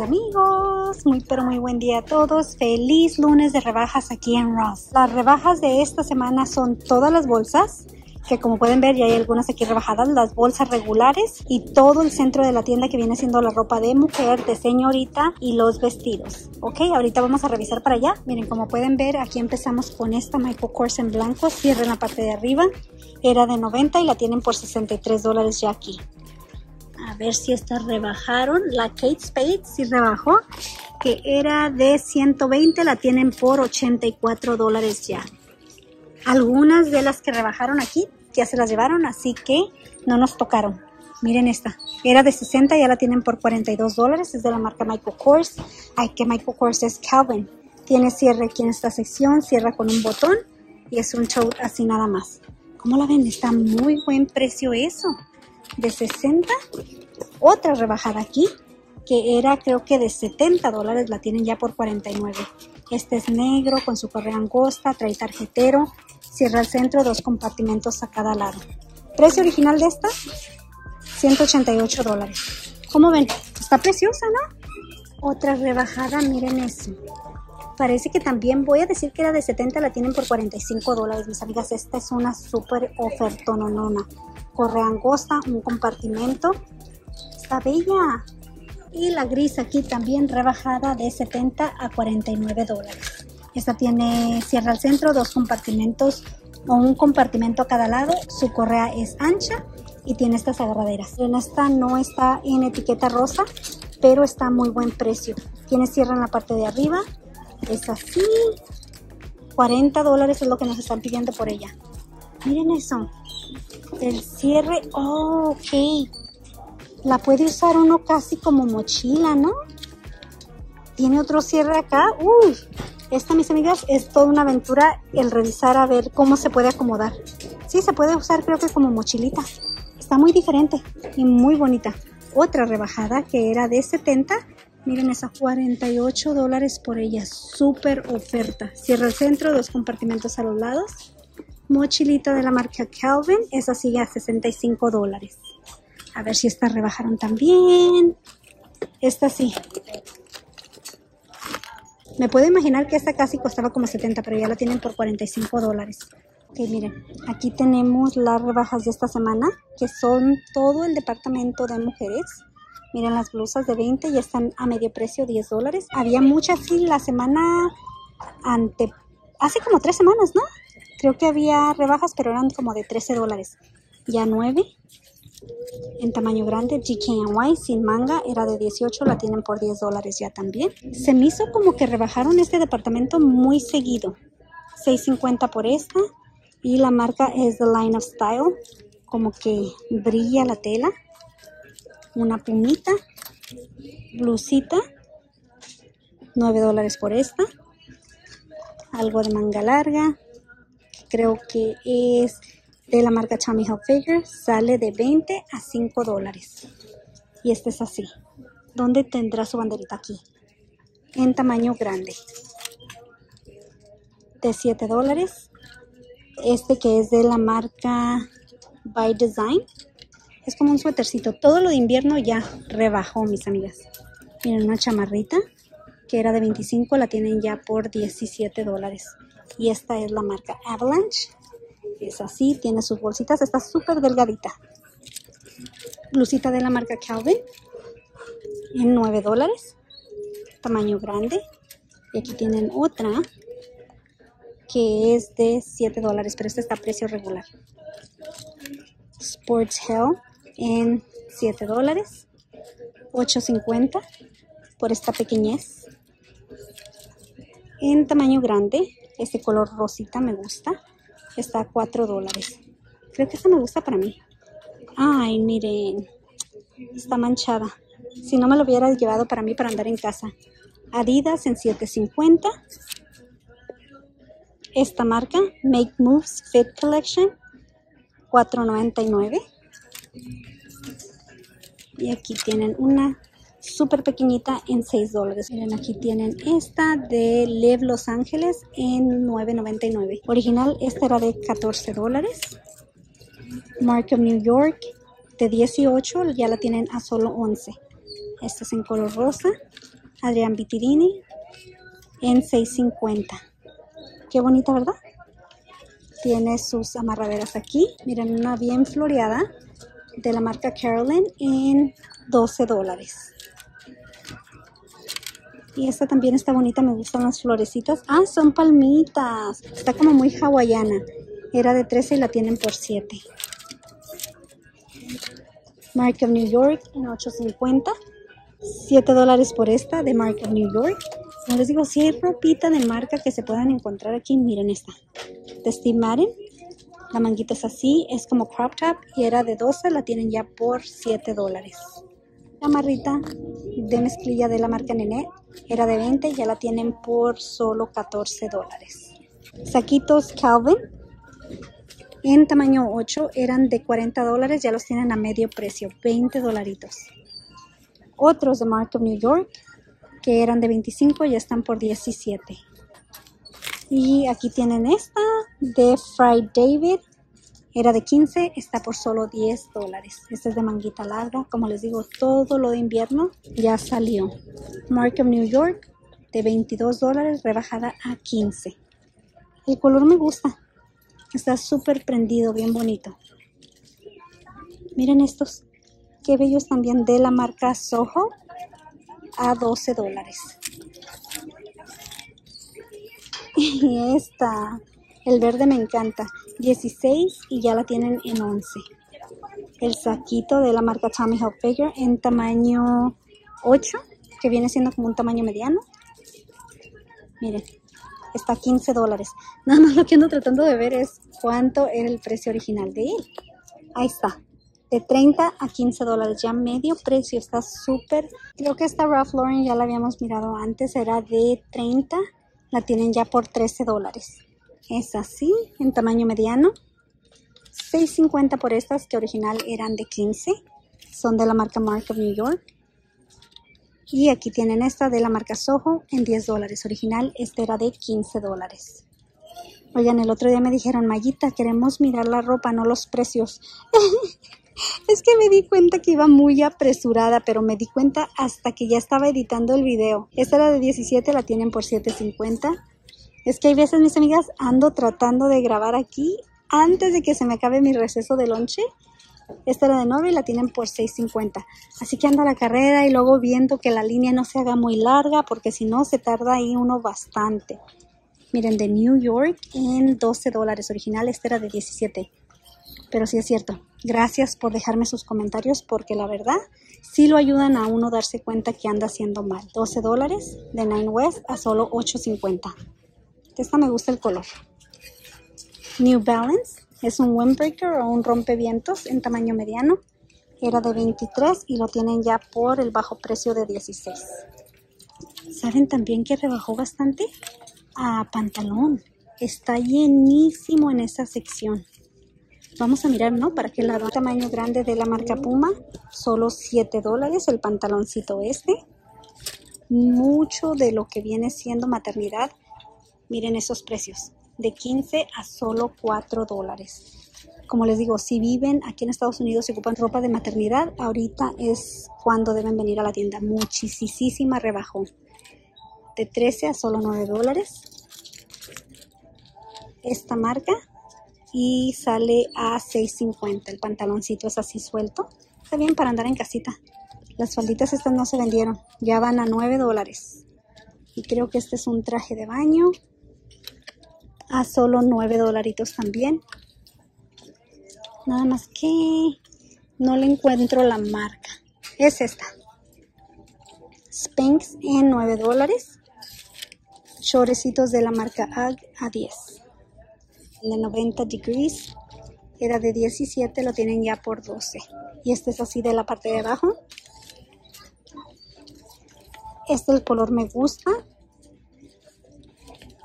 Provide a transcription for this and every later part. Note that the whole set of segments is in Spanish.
amigos, muy pero muy buen día a todos. Feliz lunes de rebajas aquí en Ross. Las rebajas de esta semana son todas las bolsas, que como pueden ver ya hay algunas aquí rebajadas, las bolsas regulares y todo el centro de la tienda que viene siendo la ropa de mujer, de señorita y los vestidos. Ok, ahorita vamos a revisar para allá. Miren, como pueden ver, aquí empezamos con esta Michael Kors en blanco, cierra en la parte de arriba. Era de 90 y la tienen por 63 dólares ya aquí. A ver si estas rebajaron. La Kate Spade sí rebajó, que era de 120, la tienen por 84 dólares ya. Algunas de las que rebajaron aquí ya se las llevaron, así que no nos tocaron. Miren esta, era de 60, ya la tienen por 42 dólares, es de la marca Michael Kors. Ay, que Michael Kors es Calvin. Tiene cierre aquí en esta sección, cierra con un botón y es un show así nada más. ¿Cómo la ven? Está muy buen precio eso. De 60. Otra rebajada aquí, que era creo que de 70 dólares, la tienen ya por 49. Este es negro con su correa angosta, trae tarjetero, cierra el centro, dos compartimentos a cada lado. Precio original de esta, 188 dólares. ¿Cómo ven? Está preciosa, ¿no? Otra rebajada, miren eso. Parece que también voy a decir que era de 70, la tienen por 45 dólares, mis amigas. Esta es una súper oferta, no, Correa angosta, un compartimento. Está bella. Y la gris aquí también rebajada de 70 a 49 dólares. Esta tiene cierra al centro, dos compartimentos o un compartimento a cada lado. Su correa es ancha y tiene estas agarraderas. En esta no está en etiqueta rosa, pero está a muy buen precio. Tiene cierre en la parte de arriba. Es así. 40 dólares es lo que nos están pidiendo por ella. Miren eso. El cierre. Oh, ok. La puede usar uno casi como mochila, ¿no? Tiene otro cierre acá. Uy. Esta, mis amigas, es toda una aventura el revisar a ver cómo se puede acomodar. Sí, se puede usar creo que como mochilita. Está muy diferente y muy bonita. Otra rebajada que era de 70 Miren esa 48 dólares por ella. Súper oferta. Cierra el centro, dos compartimentos a los lados. Mochilita de la marca Calvin. Esa sigue a 65 dólares. A ver si esta rebajaron también. Esta sí. Me puedo imaginar que esta casi costaba como 70, pero ya la tienen por 45 dólares. Ok, miren, aquí tenemos las rebajas de esta semana, que son todo el departamento de mujeres. Miren las blusas de 20 ya están a medio precio, 10 dólares. Había muchas sí la semana ante... Hace como tres semanas, ¿no? Creo que había rebajas, pero eran como de 13 dólares. Ya 9. En tamaño grande, GKNY sin manga era de 18, la tienen por 10 dólares ya también. Se me hizo como que rebajaron este departamento muy seguido. 6.50 por esta. Y la marca es The Line of Style. Como que brilla la tela una pumita, blusita, 9 dólares por esta, algo de manga larga, creo que es de la marca Tommy Hilfiger, sale de 20 a 5 dólares. Y este es así. ¿Dónde tendrá su banderita aquí? En tamaño grande. De 7 dólares. Este que es de la marca By Design. Es como un suétercito. Todo lo de invierno ya rebajó, mis amigas. Miren, una chamarrita que era de 25, la tienen ya por 17 dólares. Y esta es la marca Avalanche. Es así, tiene sus bolsitas, está súper delgadita. Blusita de la marca Calvin en 9 dólares. Tamaño grande. Y aquí tienen otra que es de 7 dólares, pero esta está a precio regular. Sports Hell en 7 dólares, 8.50 por esta pequeñez. En tamaño grande, este color rosita me gusta, está a 4 dólares. Creo que esta me gusta para mí. Ay, miren, está manchada. Si no me lo hubiera llevado para mí para andar en casa. Adidas en 7.50. Esta marca, Make Moves Fit Collection, 4.99. Y aquí tienen una súper pequeñita en 6 dólares. Miren, aquí tienen esta de Live Los Ángeles en 9.99. Original, esta era de 14 dólares. Mark of New York de 18, ya la tienen a solo 11. Esta es en color rosa. Adrián Vitirini en 6.50. Qué bonita, ¿verdad? Tiene sus amarraderas aquí. Miren, una bien floreada de la marca Carolyn en 12 dólares. Y esta también está bonita, me gustan las florecitas. Ah, son palmitas. Está como muy hawaiana. Era de 13 y la tienen por 7. Mark of New York en 8.50. 7 dólares por esta de Mark of New York. Como les digo, si hay ropita de marca que se puedan encontrar aquí, miren esta. De Steve Madden. La manguita es así, es como crop top y era de 12, la tienen ya por 7 dólares. La marrita de mezclilla de la marca Nenet era de 20, ya la tienen por solo 14 dólares. Saquitos Calvin en tamaño 8 eran de 40 dólares, ya los tienen a medio precio, 20 dolaritos. Otros de Mark of New York que eran de 25 ya están por 17. Y aquí tienen esta de Fried David. Era de 15, está por solo 10 dólares. Esta es de manguita larga. Como les digo, todo lo de invierno ya salió. Mark of New York de 22 dólares, rebajada a 15. El color me gusta. Está súper prendido, bien bonito. Miren estos. Qué bellos también de la marca Soho a 12 dólares. Y esta, el verde me encanta. 16 y ya la tienen en 11. El saquito de la marca Tommy Hilfiger en tamaño 8, que viene siendo como un tamaño mediano. Miren, está a 15 dólares. Nada más lo que ando tratando de ver es cuánto era el precio original de él. Ahí está. De 30 a 15 dólares, ya medio precio, está súper. Creo que esta Ralph Lauren ya la habíamos mirado antes, era de 30 la tienen ya por 13 dólares. Es así, en tamaño mediano. 6.50 por estas que original eran de 15. Son de la marca Mark of New York. Y aquí tienen esta de la marca Soho en 10 dólares. Original, esta era de 15 dólares. Oigan, el otro día me dijeron, Mayita, queremos mirar la ropa, no los precios. Es que me di cuenta que iba muy apresurada, pero me di cuenta hasta que ya estaba editando el video. Esta era de 17, la tienen por 7.50. Es que hay veces, mis amigas, ando tratando de grabar aquí antes de que se me acabe mi receso de lonche. Esta era de 9 y la tienen por 6.50. Así que ando a la carrera y luego viendo que la línea no se haga muy larga porque si no se tarda ahí uno bastante. Miren, de New York en 12 dólares original. Esta era de 17. Pero sí es cierto. Gracias por dejarme sus comentarios porque la verdad sí lo ayudan a uno darse cuenta que anda haciendo mal. 12 dólares de Nine West a solo 8.50. Esta me gusta el color. New Balance es un windbreaker o un rompevientos en tamaño mediano. Era de 23 y lo tienen ya por el bajo precio de 16. ¿Saben también que rebajó bastante? A pantalón. Está llenísimo en esa sección. Vamos a mirar, ¿no? ¿Para qué lado? Tamaño grande de la marca Puma, solo 7 dólares el pantaloncito este. Mucho de lo que viene siendo maternidad. Miren esos precios, de 15 a solo 4 dólares. Como les digo, si viven aquí en Estados Unidos y ocupan ropa de maternidad, ahorita es cuando deben venir a la tienda. Muchísima rebajón. De 13 a solo 9 dólares. Esta marca y sale a 6.50. El pantaloncito es así suelto. Está bien para andar en casita. Las falditas estas no se vendieron. Ya van a 9 dólares. Y creo que este es un traje de baño. A solo 9 dolaritos también. Nada más que no le encuentro la marca. Es esta. Spanx en 9 dólares. Chorecitos de la marca AG a 10 de 90 degrees era de 17 lo tienen ya por 12 y este es así de la parte de abajo este el color me gusta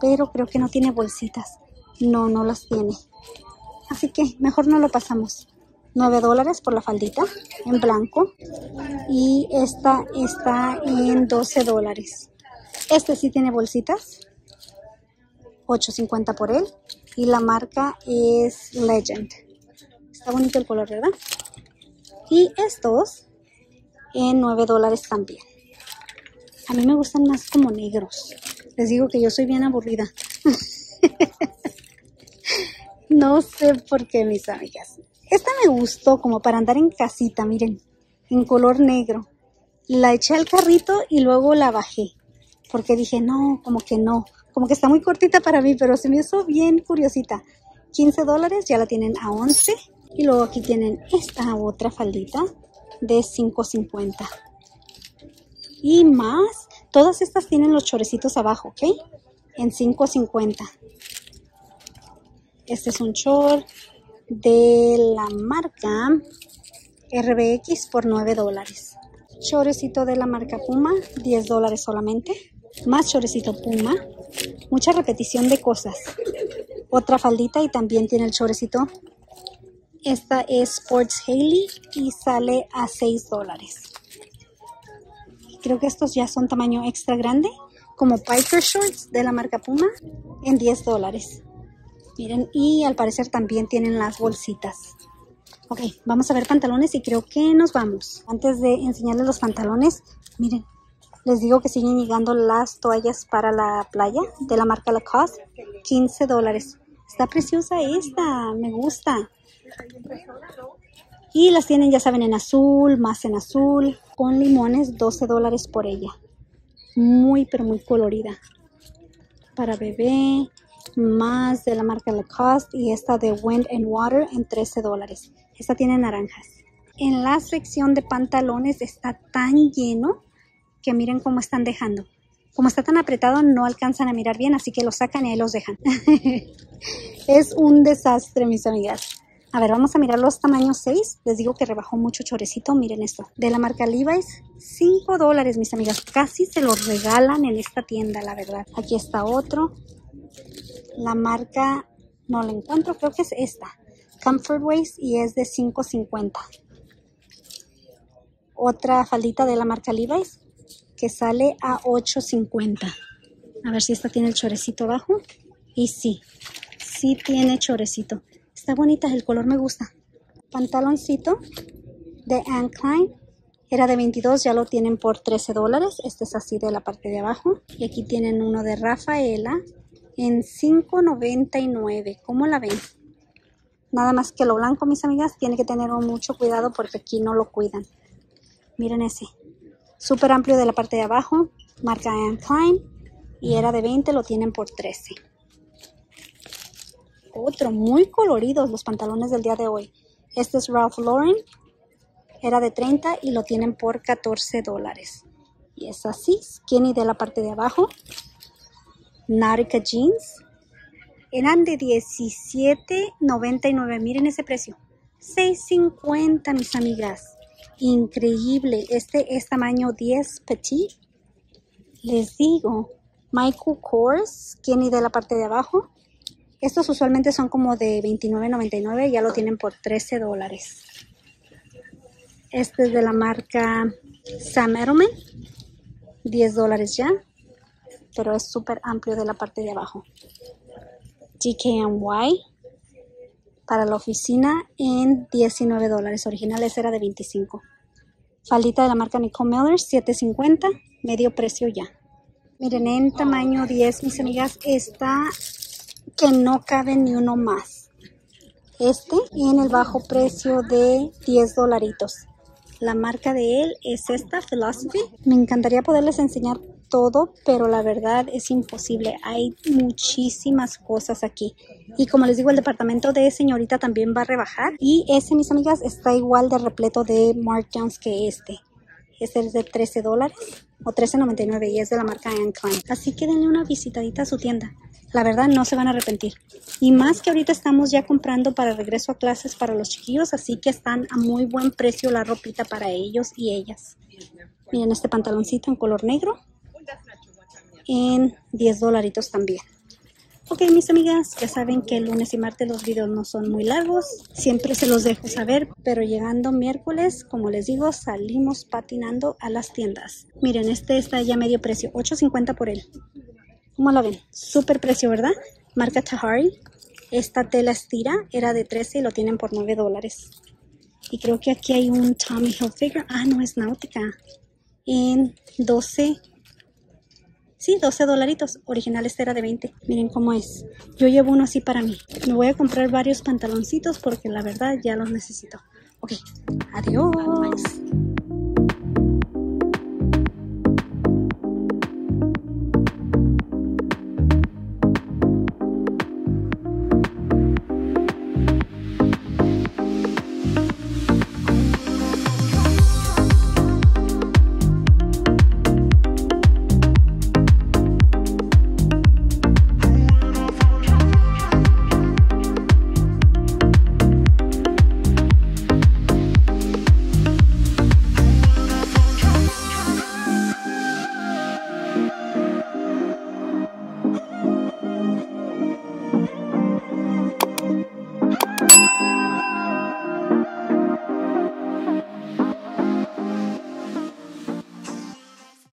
pero creo que no tiene bolsitas no no las tiene así que mejor no lo pasamos 9 dólares por la faldita en blanco y esta está en 12 dólares este sí tiene bolsitas 8.50 por él y la marca es Legend. Está bonito el color, ¿verdad? Y estos en 9 dólares también. A mí me gustan más como negros. Les digo que yo soy bien aburrida. no sé por qué, mis amigas. Esta me gustó como para andar en casita, miren, en color negro. La eché al carrito y luego la bajé. Porque dije, no, como que no. Como que está muy cortita para mí, pero se me hizo bien curiosita. 15 dólares, ya la tienen a 11. Y luego aquí tienen esta otra faldita de 5.50. Y más, todas estas tienen los chorecitos abajo, ¿ok? En 5.50. Este es un short de la marca RBX por 9 dólares. Chorecito de la marca Puma, 10 dólares solamente. Más chorecito Puma. Mucha repetición de cosas. Otra faldita y también tiene el chorecito esta es Sports Haley y sale a 6 dólares. Creo que estos ya son tamaño extra grande, como Piper Shorts de la marca Puma, en 10 dólares. Miren, y al parecer también tienen las bolsitas. Ok, vamos a ver pantalones y creo que nos vamos. Antes de enseñarles los pantalones, miren, les digo que siguen llegando las toallas para la playa de la marca Lacoste, 15 dólares. Está preciosa esta, me gusta. Y las tienen, ya saben, en azul, más en azul, con limones, 12 dólares por ella. Muy, pero muy colorida. Para bebé, más de la marca Lacoste y esta de Wind and Water en 13 dólares. Esta tiene naranjas. En la sección de pantalones está tan lleno que miren cómo están dejando. Como está tan apretado no alcanzan a mirar bien, así que lo sacan y ahí los dejan. es un desastre, mis amigas. A ver, vamos a mirar los tamaños 6. Les digo que rebajó mucho chorecito. Miren esto. De la marca Levi's, 5 dólares, mis amigas. Casi se los regalan en esta tienda, la verdad. Aquí está otro. La marca, no la encuentro, creo que es esta. Comfort Waist y es de 5.50. Otra faldita de la marca Levi's que sale a 8.50. A ver si esta tiene el chorecito abajo. Y sí, sí tiene chorecito. Está bonita, el color me gusta. Pantaloncito de Anne Klein. Era de 22, ya lo tienen por 13 dólares. Este es así de la parte de abajo. Y aquí tienen uno de Rafaela en 5.99. ¿Cómo la ven? Nada más que lo blanco, mis amigas, tiene que tener mucho cuidado porque aquí no lo cuidan. Miren ese. Súper amplio de la parte de abajo. Marca Anne Klein. Y era de 20, lo tienen por 13 otro, muy coloridos los pantalones del día de hoy. Este es Ralph Lauren, era de 30 y lo tienen por 14 dólares. Y es así, skinny de la parte de abajo. Nautica Jeans. Eran de 17.99, miren ese precio. 6.50 mis amigas. Increíble, este es tamaño 10 petit. Les digo, Michael Kors, skinny de la parte de abajo. Estos usualmente son como de $29.99, ya lo tienen por 13 dólares. Este es de la marca Sam Edelman, 10 dólares ya, pero es súper amplio de la parte de abajo. GKNY para la oficina en 19 dólares, originales era de 25. Faldita de la marca Nicole Miller, 7.50, medio precio ya. Miren, en tamaño 10, mis amigas, está que no cabe ni uno más. Este en el bajo precio de 10 dolaritos. La marca de él es esta, Philosophy. Me encantaría poderles enseñar todo, pero la verdad es imposible. Hay muchísimas cosas aquí. Y como les digo, el departamento de señorita también va a rebajar. Y ese, mis amigas, está igual de repleto de markdowns que este. Este es de 13 dólares o 13.99 y es de la marca Anne Klein. Así que denle una visitadita a su tienda. La verdad no se van a arrepentir. Y más que ahorita estamos ya comprando para regreso a clases para los chiquillos, así que están a muy buen precio la ropita para ellos y ellas. Miren este pantaloncito en color negro. En 10 dolaritos también. Ok, mis amigas, ya saben que el lunes y martes los videos no son muy largos. Siempre se los dejo saber, pero llegando miércoles, como les digo, salimos patinando a las tiendas. Miren, este está ya medio precio, 8.50 por él. ¿Cómo la ven? Súper precio, ¿verdad? Marca Tahari. Esta tela estira era de 13 y lo tienen por 9 dólares. Y creo que aquí hay un Tommy Hilfiger. Ah, no, es náutica. En 12. Sí, 12 dolaritos. Original este era de 20. Miren cómo es. Yo llevo uno así para mí. Me voy a comprar varios pantaloncitos porque la verdad ya los necesito. Ok, adiós.